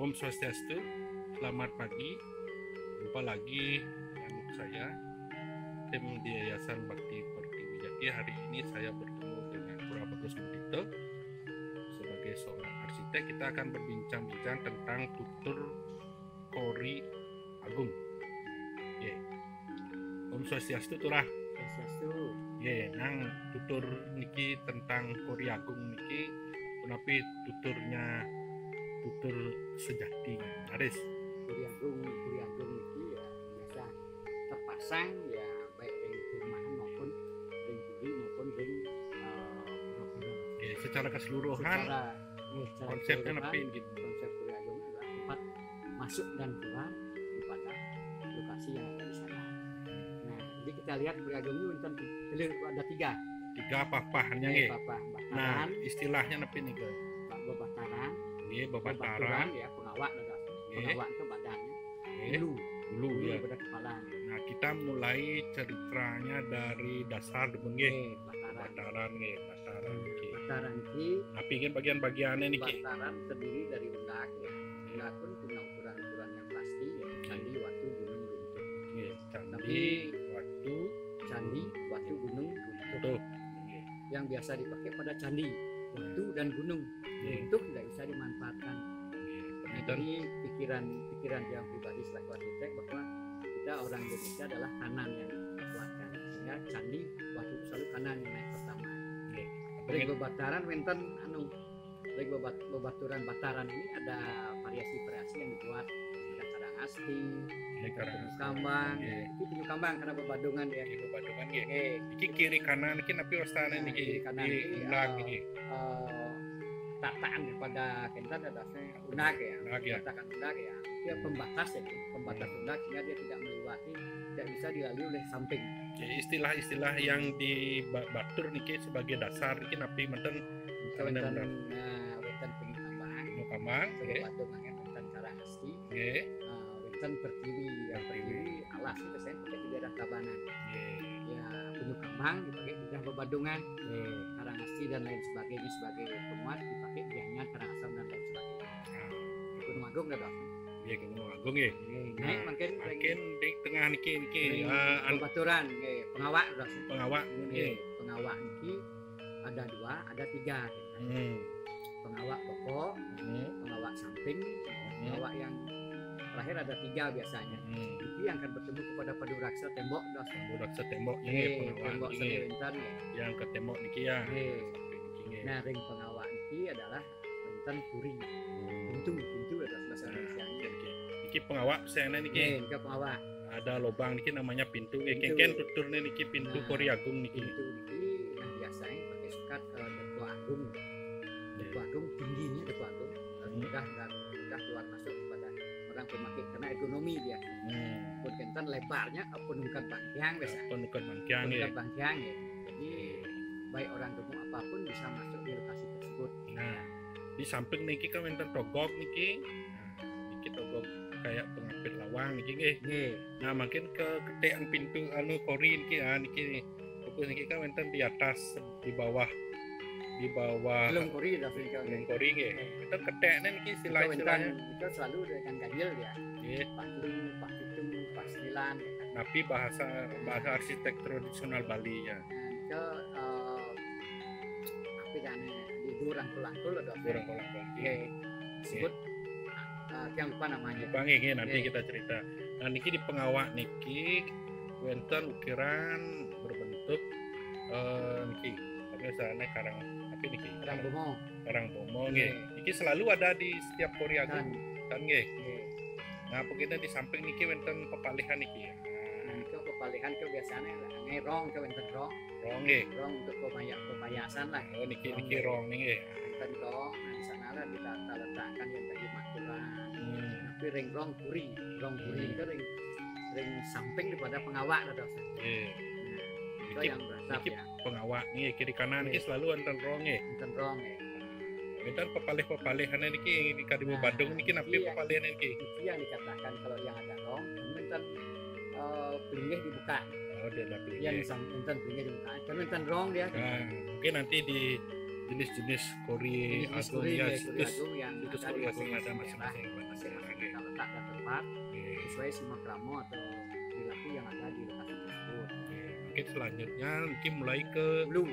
Om Swastiastu, selamat pagi. Jumpa lagi dengan saya, tim di Yayasan Bakti Pertiwijati. Hari ini saya bertemu dengan Pura Bagus Mudito. Sebagai seorang arsitek, kita akan berbincang-bincang tentang tutur Kori Agung. Ye. Om Swastiastu turah. Swastiastu. Ye, nang tutur niki tentang Kori Agung niki, tapi tuturnya tutur sejati. Aris. Kuri Agung, Kuri Agung itu ya biasa terpasang ya baik dari perumahan maupun dari budi maupun dari pura-pura. Ya, secara keseluruhan Secara eh, secara konsepnya keseluruhan, nepi gitu. konsep Kuri Agung adalah tempat masuk dan keluar daripada lokasi yang ada di sana. Nah, jadi kita lihat Kuri Agung ini tentang ada tiga. Tiga Eh, nggih. Bapak Nah, istilahnya nepi nih Nggih, Bebaturan babataran. ya pengawak ada Nggih. pengawak itu badannya. Dulu dulu dulu ya. pada kepala. Nah, kita mulai ceritanya dari dasar demen nggih. bataran nggih, bataran nggih. bataran ki Nah, pingin bagian-bagiannya niki. bataran terdiri dari undak ya. Undak pun punya ukuran-ukuran yang pasti ya. Candi watu gunung runtuh Nggih, candi, Tapi- waktu, candi watu gunung runtuh yang biasa dipakai pada candi watu dan gunung Nggih. runtuh tidak bisa dimanfaatkan. Nah, Ini jadi pikiran pikiran yang pribadi selaku arsitek bahwa kita orang Indonesia adalah kanan yang dikuatkan sehingga candi waktu itu selalu kanan yang naik pertama Nggih. dari bebataran wenten anu bebat, bebaturan bataran ini ada variasi-variasi yang dibuat asti Ini penyu kambang. Nggih. itu penyu kambang karena bebadungan ya. Nggih, bebaturan nggih. Iki kiri kanan iki napi wastane Nah, niki. kiri kanan ini, unak eh, eh, tataan daripada kentan adasnya unak ya. Unak ya. katakan undak ya. Dia pembatas ya pembatas undak sehingga dia tidak melewati tidak bisa dilalui oleh samping. Jadi istilah-istilah yang di ba- batur niki sebagai dasar niki napi menten. Benar. nah wenten penyu kambang. Kamang nggih. bebatu mangen wenten wenten pertiwi yang pertiwi alas itu saya pakai di daerah Tabanan Nggih. ya penyu kambang dipakai di daerah Bebadungan Hmm. karang asti dan lain sebagainya sebagai penguat dipakai di hanya karang asam dan lain sebagainya Nah, Gunung Agung ada dong ke Gunung Agung nggih. naik makin Makin di tengah niki niki Ring eh, an Bebaturan nggih, pengawak udah pengawak nggih. pengawak niki ada dua, ada tiga. Hmm. Pengawak pokok, Hmm. pengawak samping, Hmm. pengawak yang terakhir ada tiga biasanya. Hmm. Ini yang akan bertemu kepada paduraksa tembok dos. Eh, tembok niki. seni winten nggih. Yang ke tembok niki ya. Eh, nggih. Nah, ring pengawak niki adalah winten puri, Hmm. pintu, pintu adalah bahasa Indonesia. niki, niki. Niki pengawak saya niki. Eh, niki pengawak. Ada lubang niki namanya pintu nggih. Pintu. Kengken tuturnya niki pintu Nah, Kori Agung niki. Pintu niki nah biasanya pakai sukat ke Depo Agung. Depo Agung tingginya Depo Agung dan Hmm. mudah dan pemakai karena ekonomi dia. Hmm. pun kenten lebarnya penungkan bangkiang biasa Penukar bangkiang penungkan bangkiang ya jadi baik orang gemuk apa pun bisa masuk di lokasi tersebut Nah, di samping niki kan wonten togok niki. Nah, niki togok kayak pengapit lawang niki nggih. Nah, makin ke ketean pintu anu kori niki ah niki. Niki kan di atas di bawah di bawah belum kori dah gunung kori nggih. Wonten ketekne niki kita istilah-istilahnya. itu selalu dengan ganjil ya Nggih. pak lu pak itu pak sembilan ya kan. Tapi bahasa bahasa arsitek tradisional Bali ya. dan ke eh, apa jane di durang kulangkul ada Kurang kurang Bali. Nggih. disebut eh, yang lupa namanya Bang nggih nanti Nggih. kita cerita. Nah niki di pengawak niki wonten ukiran berbentuk eh niki tapi misalnya karang tapi niki Orang Bomo karang bomo nggih. Nggih. Niki selalu ada di setiap Korea kan nggih. nggih. Nah pokoknya di samping niki wonten pepalihan niki. Nah, itu kepalihan ke biasanya ngai rong ke wenten rong Rong nggih. rong untuk pemaya pepayasan lah Oh niki niki rong nggih. wenten rong nah di sana lah kita letakkan yang tadi maturan Hmm. tapi ring rong puri rong puri itu ring ring samping daripada pengawak lah dosa Nggih. Nah, itu niki ya pengawak nggih kiri kanan Nggih. selalu wonten rong nggih. wenten rong ya Wonten pepalih-pepalihan niki di Kadimu Nah, Badung niki napi iya. pepalihan niki. itu yang dikatakan kalau yang ada rong wenten eh pelingih dibuka Oh dia napi. yang sam wenten pelingih dibuka kan wenten rong dia Nah, mungkin nanti di jenis-jenis kori Jenis agung kuri, ya ya, situs agung yang ada kori agung ada masing-masing masing-masing kita letak dan tempat sesuai simakramo atau perilaku yang ada di lokasi. Mungkin selanjutnya niki mulai ke Ulu,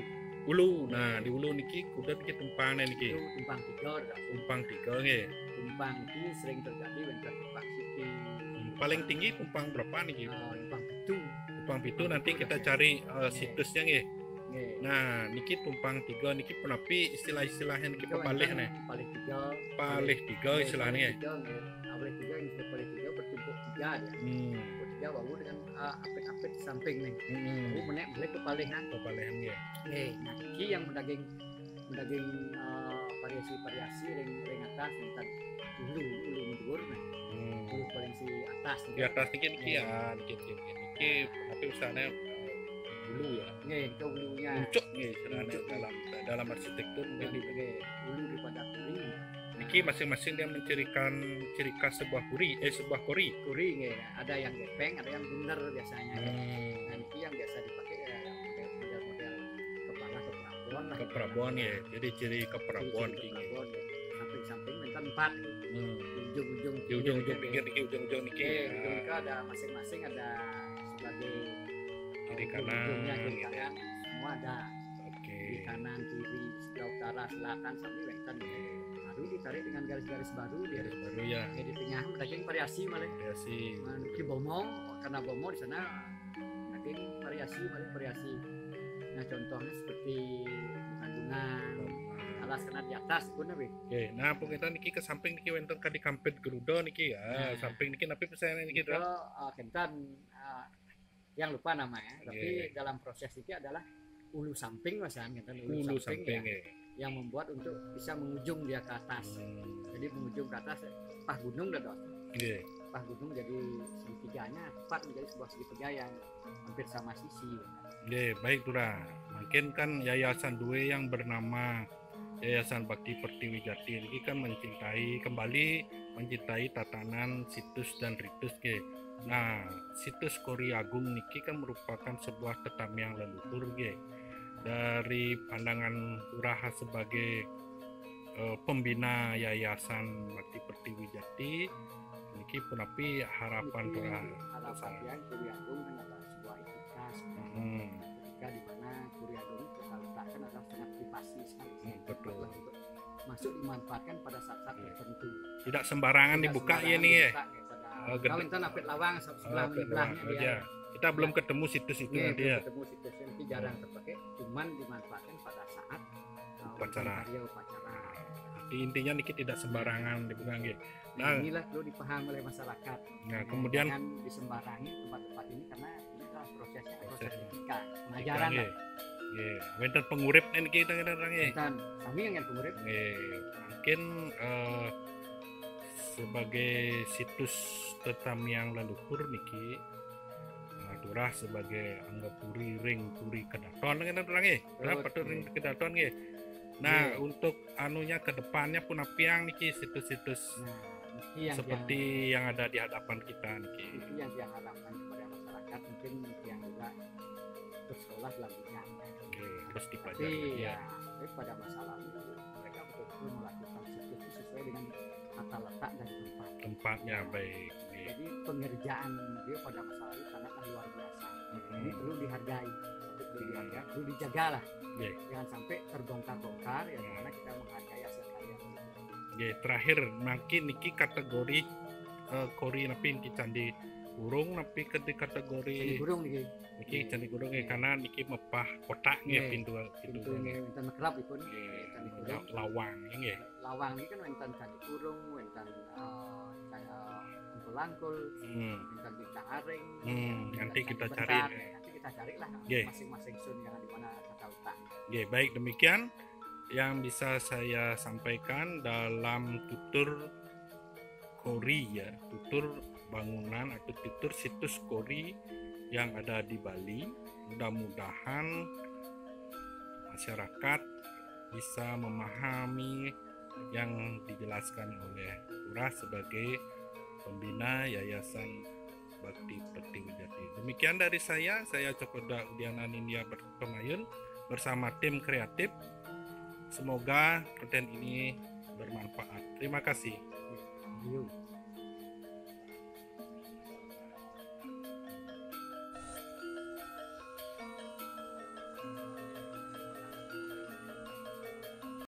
ulu. Nah di ulu niki kuda niki tumpang nih niki. itu tumpang tiga. Tumpang tiga nggih. tumpang ini sering terjadi bentar tumpang siti, Hmm, Paling tinggi tumpang berapa niki? uh, tumpang itu. Tumpang pitu nanti kita cari eh, situsnya nggih. Nggih. Nah niki tumpang tiga niki penapi istilah-istilahnya niki Itu enten nih. Paling tiga. Palih tiga istilahnya. paling tiga. Nah, paling tiga yang disebut paling tiga bertumpuk tiga dia. Hmm. Tiga baru dengan uh, apit-apit di samping nih. Hmm. Baru menek balik ke palingan. Pepalihan nggih. Oke, nah iki yang mendaging mendaging uh, variasi-variasi ring ring atas bentar dulu dulu mundur nah Hmm. dulu paling si atas Di atas niki niki ya niki niki niki. Niki tapi usahanya eh, dulu ya. Nggih, itu ulunya. Puncuk nih istilahnya Puncuk. dalam dalam arsitektur Nggih, mungkin nggih, ulu daripada kuri. Niki masing-masing dia mencirikan ciri khas sebuah kuri, eh sebuah kori. Kuri nggih, ada yang gepeng, ada yang bundar biasanya. Nah, Hmm. niki yang biasa dipakai ya model- model-model kepala keprabon lah. Keprabon ya, jadi ciri Ciri-ciri ini. ya. Samping-samping minta empat. Hmm. Di ujung-ujung Di ujung-ujung pinggir niki, ujung-ujung niki. Ya. ujung itu ada masing-masing ada sebagai Kiri kanan, ujungnya, kiri gitu. kanan semua ada Oke. kiri kanan kiri sebelah utara selatan sampai wetan baru ditarik dengan garis-garis baru dia Garis baru ya. Oke, di tengah daging variasi malah Variasi. Menuki bomo karena bomo di sana daging variasi malah variasi nah contohnya seperti gunung alas karena di atas pun nabi Oke, nah pun kita niki ke samping niki wonten kadi kampet gerudo niki ya. Nah. Samping niki napi pesanan niki itu uh, kentan uh, yang lupa namanya tapi dalam proses ini adalah ulu samping mas kan kentan ulu, Ulu samping, samping ya, ya. Yang membuat untuk bisa mengujung dia ke atas Hmm. jadi mengujung ke atas pah gunung dah Iya. pah gunung jadi segitiganya tepat menjadi sebuah segitiga yang hampir sama sisi Oke, baik Dura. Mungkin kan yayasan dua yang bernama Yayasan Bakti Pertiwi Jati ini kan mencintai kembali mencintai tatanan situs dan ritus ke. Nah, situs Kori Agung niki kan merupakan sebuah tetamiang leluhur ge. Dari pandangan Duraha sebagai eh, pembina Yayasan Bakti Pertiwi Jati niki penapi harapan Itu Duraha. harapan yang Kuri Agung kan adalah sebuah etikas Hmm. ketika di mana Kuri Agung kita letakkan adalah sangat privasi sekali Hmm, betul. Untuk masuk dimanfaatkan pada saat-saat Iya. tertentu Tidak sembarangan Tidak dibuka ya sembarangan nih ya. dibuka, ya, gede. kalau enten apit lawang sebelah Oh, sebelahnya oh, dia iya. Kita belum ketemu situs itu Iya, nanti ya. ketemu situs yang nanti jarang terpakai cuman dimanfaatkan pada saat uh, Upacara. upacara Di intinya niki tidak sembarangan dibuka nggih. nah, Nah. inilah perlu dipahami oleh masyarakat Nah, kemudian jangan disembarangi tempat-tempat ini karena ini adalah prosesnya proses Prosesnya. etika pengajaran nggih. Nggih, wonten pengurip niki kita kita nggih. kami yang pengurip Nggih, mungkin eh, sebagai situs tetamiang leluhur niki Durah sebagai anggap puri ring puri kedaton nggih. Durah Betul. patut ring kedaton nggih. Nah, Iya. untuk anunya ke depannya pun apiang niki situs-situs nah yang seperti yang ada di hadapan kita yang, niki. itu yang diharapkan kepada masyarakat mungkin yang juga bersekolah selanjutnya Oke, terus tapi dipelajari ya ya. tapi pada masa lalu mereka betul-betul melakukan situs itu sesuai dengan tata letak dan tempat Tempatnya baik. Jadi pengerjaan dia pada masa lalu sangatlah luar biasa. Ini Hmm. perlu dihargai. Perlu dihargai perlu dijaga lah Iya. jangan sampai terbongkar-bongkar ya Hmm. karena kita menghargai hasil karya Oke, terakhir makin niki kategori eh, kori napi niki candi burung napi ke di Ini kategori burung nih niki candi burung ya karena niki mepah kotak nggih Iya. pintu pintu pintu nih wonten kerap Nggih, candi burung. lawang nggih. lawang ini kan wonten candi burung wonten uh, candi angkul-angkul Hmm. wonten bintang aring Hmm, wonten nanti candi kita cari. Ya, nanti kita cari lah Iya. masing-masing sun yang di mana tata letak Oke, baik demikian yang bisa saya sampaikan dalam tutur Kori ya, tutur bangunan atau tutur situs Kori yang ada di Bali. Mudah-mudahan masyarakat bisa memahami yang dijelaskan oleh Pura sebagai pembina Yayasan Bakti Pertiwi Jati. Demikian dari saya, saya Cokoda Udiana Nindya Pemayun bersama tim kreatif Semoga konten ini bermanfaat. Terima kasih. Yuk.